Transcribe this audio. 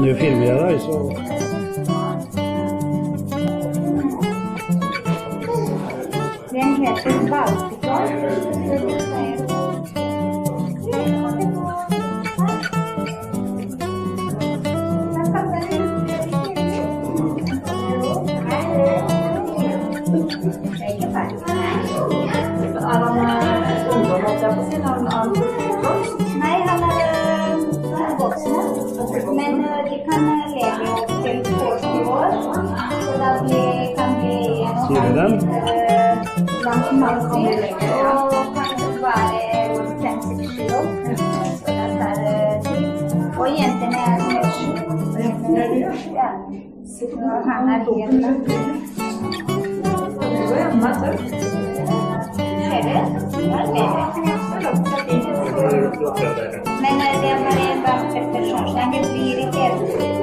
Men nu filmar jag så... Den heter Baltikum. Øh. Og jentene er. Så han er helt Jo, ja, han Men eh, när det är bara perfektionsständigt blir helt